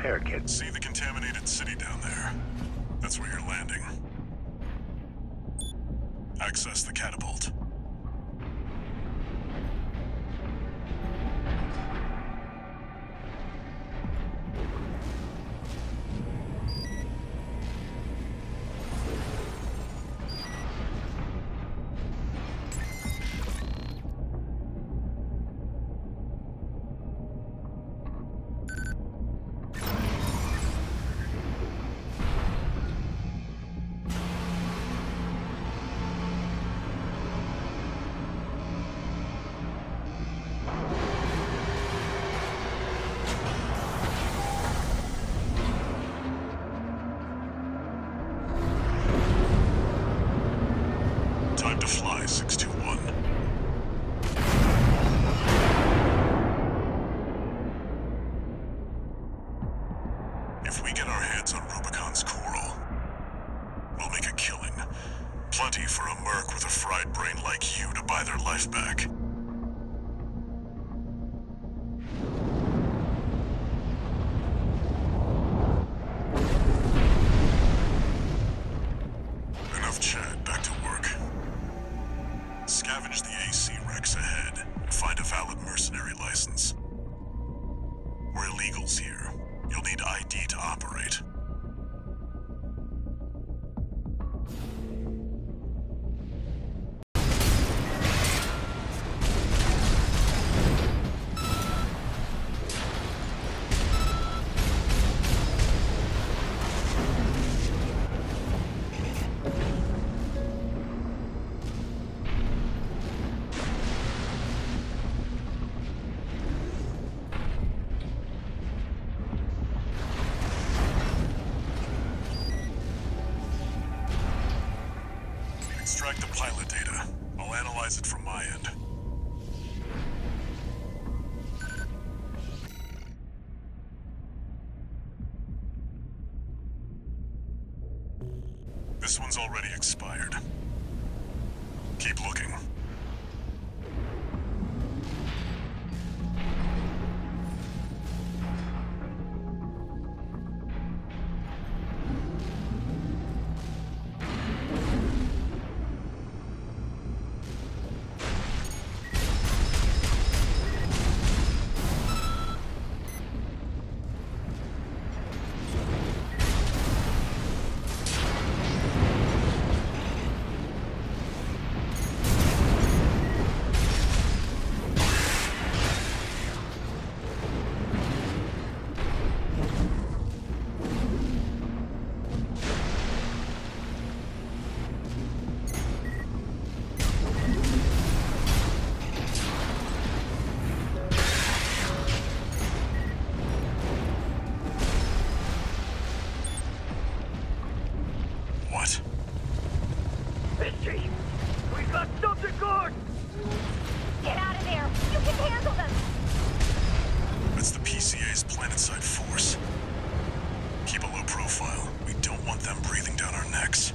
repair kits. See the contaminated city down there? That's where you're landing. Access the catapult. On Rubicon's coral, we'll make a killing. Plenty for a merc with a fried brain like you to buy their life back. Enough chat, back to work. Scavenge the AC wrecks ahead and find a valid mercenary license. We're illegals here. You'll need ID to operate. Extract the pilot data. I'll analyze it from my end. This one's already expired. Keep looking. Them breathing down our necks.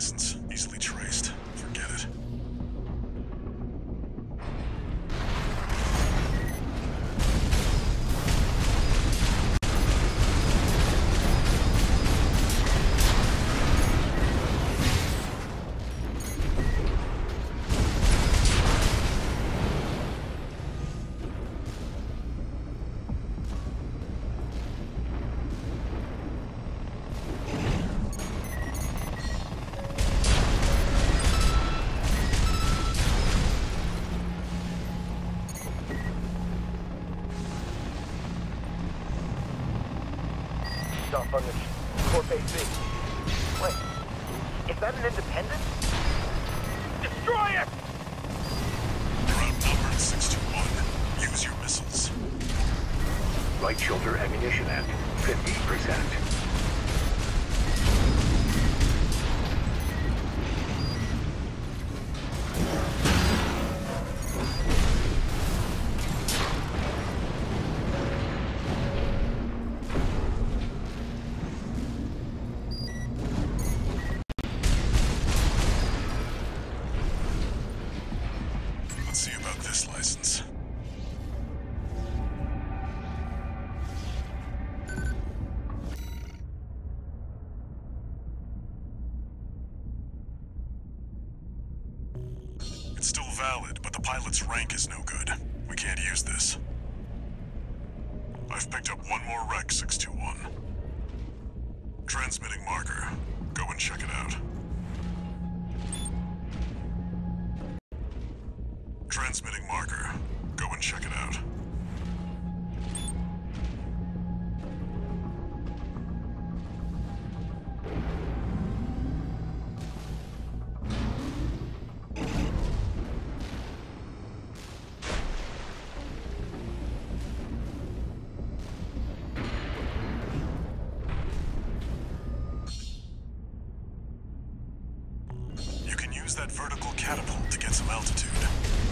Corp Stop on the Corp AC. Wait, is that an independent? Destroy it! You're outnumbered 6 to 1. Use your missiles. Right shoulder ammunition at 50%. Valid, but the pilot's rank is no good. We can't use this. I've picked up one more wreck, 621. Transmitting marker. Go and check it out. Transmitting marker. Go and check it out. Use that vertical catapult to get some altitude.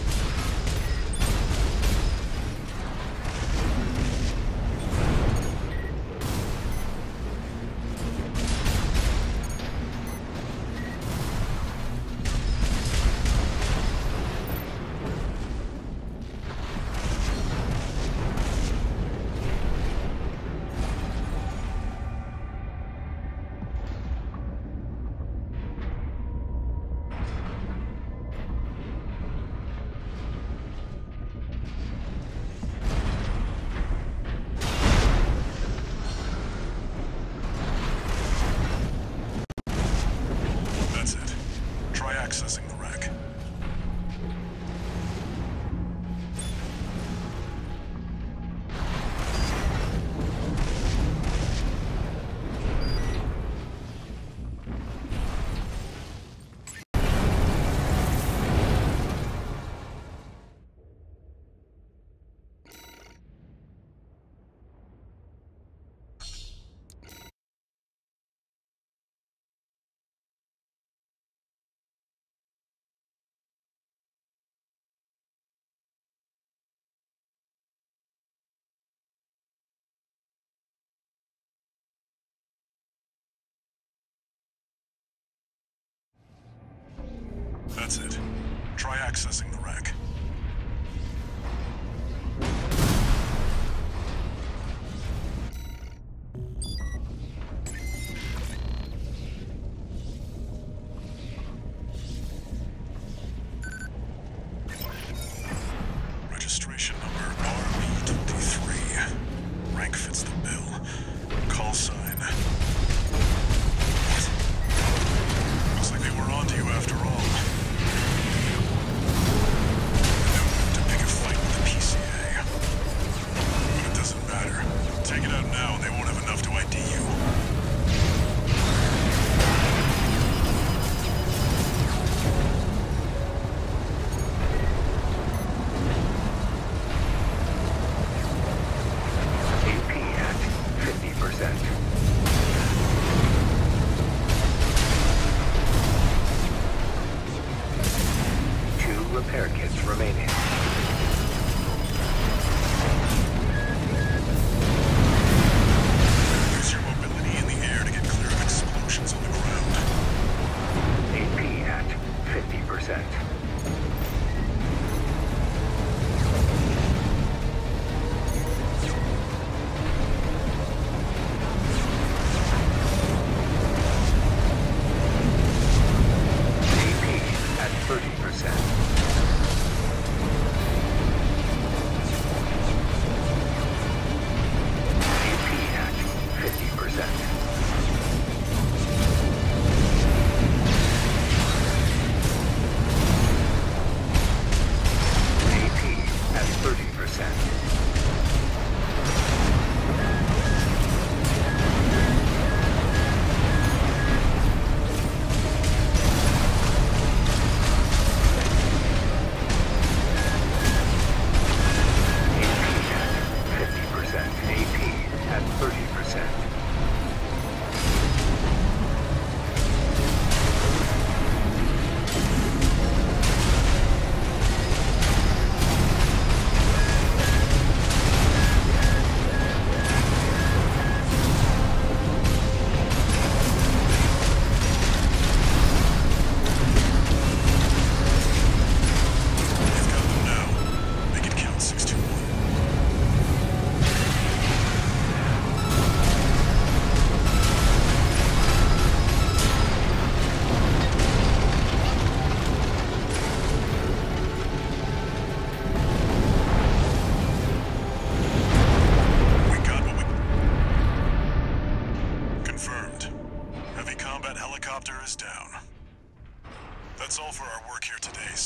Try accessing the wreck.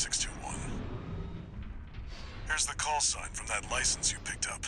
621. Here's the call sign from that license you picked up.